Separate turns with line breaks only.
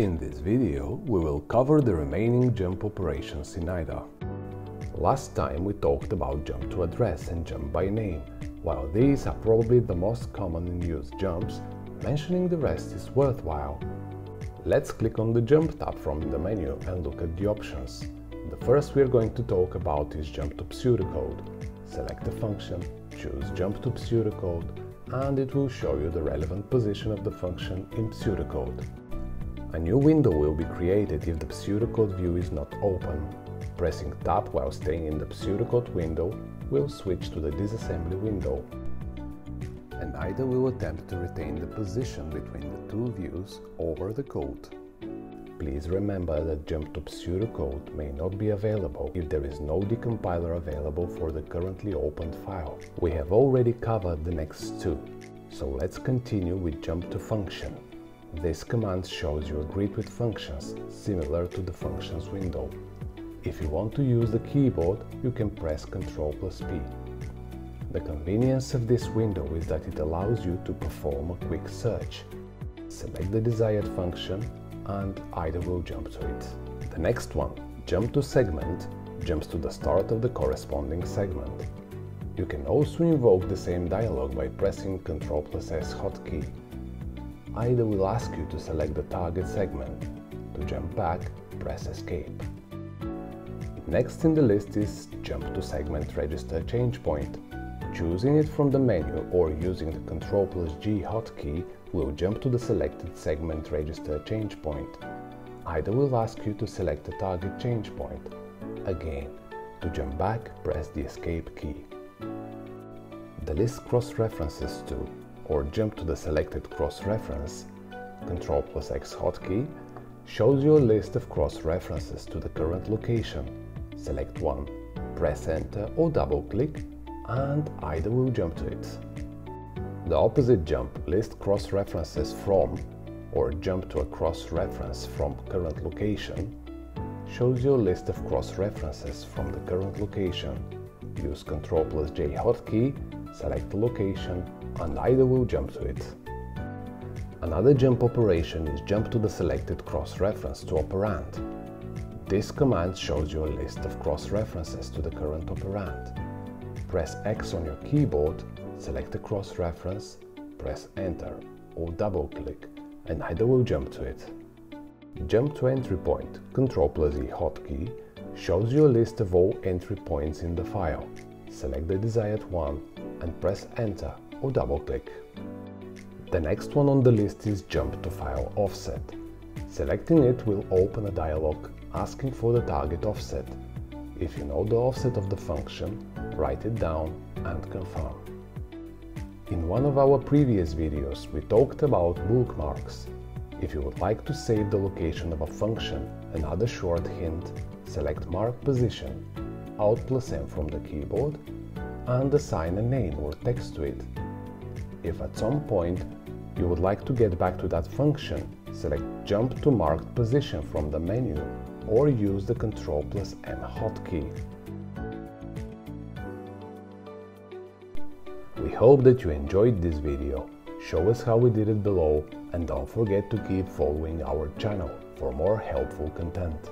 In this video, we will cover the remaining jump operations in IDA. Last time we talked about jump to address and jump by name. While these are probably the most common in use jumps, mentioning the rest is worthwhile. Let's click on the Jump tab from the menu and look at the options. The first we're going to talk about is Jump to Pseudocode. Select a function, choose Jump to Pseudocode, and it will show you the relevant position of the function in pseudocode. A new window will be created if the pseudocode view is not open. Pressing Tab while staying in the pseudocode window will switch to the disassembly window. And IDA will attempt to retain the position between the two views over the code. Please remember that jump to pseudocode may not be available if there is no decompiler available for the currently opened file. We have already covered the next two, so let's continue with jump to function. This command shows you a grid with functions, similar to the functions window. If you want to use the keyboard, you can press Ctrl plus P. The convenience of this window is that it allows you to perform a quick search. Select the desired function and IDA will jump to it. The next one, jump to segment, jumps to the start of the corresponding segment. You can also invoke the same dialog by pressing Ctrl plus S hotkey IDA will ask you to select the target segment. To jump back, press Escape. Next in the list is Jump to Segment Register Change Point. Choosing it from the menu or using the Ctrl plus G hotkey will jump to the selected segment register change point. IDA will ask you to select the target change point. Again, to jump back, press the Escape key. The list cross-references to or jump to the selected cross-reference, Ctrl plus X hotkey shows you a list of cross-references to the current location. Select one, press enter or double-click and IDA will jump to it. The opposite jump lists cross-references from or jump to a cross-reference from current location shows you a list of cross-references from the current location. Use Ctrl plus J hotkey, select the location and IDA will jump to it. Another jump operation is jump to the selected cross-reference to operand. This command shows you a list of cross-references to the current operand. Press X on your keyboard, select the cross-reference, press Enter or double-click and IDA will jump to it. Jump to entry point, Ctrl plus E hotkey, shows you a list of all entry points in the file. Select the desired one and press Enter or double-click. The next one on the list is Jump to File Offset. Selecting it will open a dialog asking for the target offset. If you know the offset of the function, write it down and confirm. In one of our previous videos, we talked about bookmarks. If you would like to save the location of a function, another short hint, select Mark Position, Alt plus M from the keyboard, and assign a name or text to it if at some point you would like to get back to that function, select Jump to Marked Position from the menu or use the Ctrl plus M hotkey. We hope that you enjoyed this video. Show us how we did it below and don't forget to keep following our channel for more helpful content.